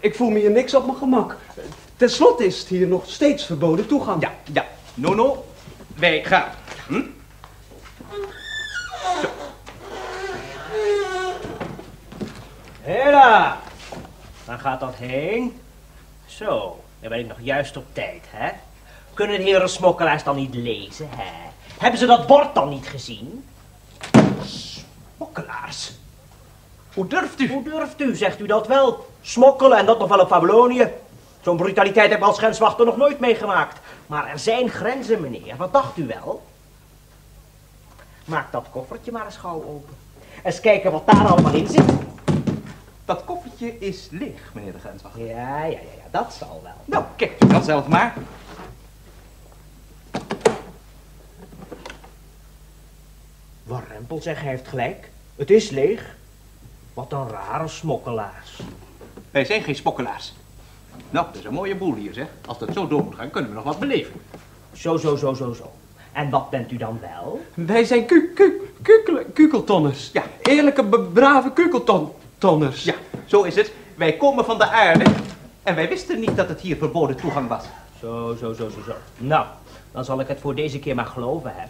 Ik voel me hier niks op mijn gemak. Ten slotte is het hier nog steeds verboden toegang. Ja, ja. Nono, wij gaan. Hm? Hela! Waar gaat dat heen? Zo, dan ben ik nog juist op tijd, hè? Kunnen de heren smokkelaars dan niet lezen, hè? Hebben ze dat bord dan niet gezien? Smokkelaars. Hoe durft u? Hoe durft u, zegt u dat wel? Smokkelen en dat nog wel op Babylonië. Zo'n brutaliteit heb ik als grenswachter nog nooit meegemaakt. Maar er zijn grenzen, meneer. Wat dacht u wel? Maak dat koffertje maar eens gauw open. Eens kijken wat daar allemaal in zit. Dat koffertje is leeg, meneer de grenswachter. Ja, ja, ja, ja dat zal wel. Nou, kijk u dan zelf maar. Warrempel zegt, hij heeft gelijk. Het is leeg. Wat een rare smokkelaars. Wij zijn geen smokkelaars. Nou, dat is een mooie boel hier, zeg. Als dat zo door moet gaan, kunnen we nog wat beleven. Zo, zo, zo, zo, zo. En wat bent u dan wel? Wij zijn ku ku kukele- kukeltonners. Ja. Eerlijke, brave kukeltonners. Ja, zo is het. Wij komen van de aarde. En wij wisten niet dat het hier verboden toegang was. Zo, zo, zo, zo, zo. Nou, dan zal ik het voor deze keer maar geloven, hè.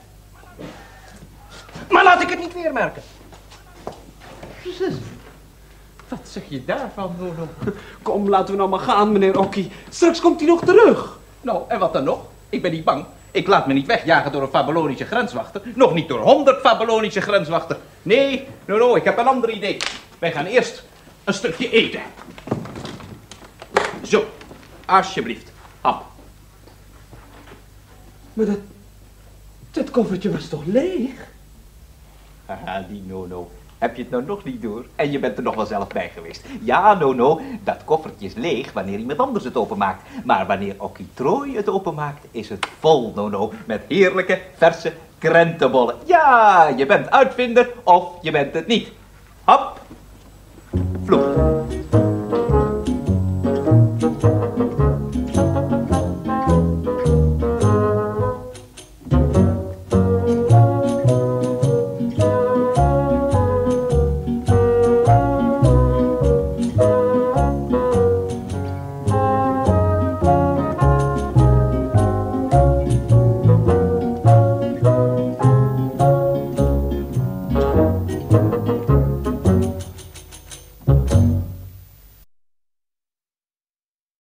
Maar laat ik het niet weer merken. Wat zeg je daarvan, Nono? Kom, laten we nou maar gaan, meneer Okkie. Straks komt hij nog terug. Nou, en wat dan nog? Ik ben niet bang. Ik laat me niet wegjagen door een Fabulonische grenswachter. Nog niet door honderd Fabulonische grenswachter. Nee, Nono, ik heb een ander idee. Wij gaan eerst een stukje eten. Zo, alsjeblieft. Hap. Maar dat... Dat koffertje was toch leeg? Haha, die Nono. Heb je het nou nog niet door? En je bent er nog wel zelf bij geweest. Ja, Nono, dat koffertje is leeg wanneer iemand anders het openmaakt. Maar wanneer Okkitrooi het openmaakt, is het vol, Nono. Met heerlijke, verse krentenbollen. Ja, je bent uitvinder of je bent het niet. Hap. Vloep.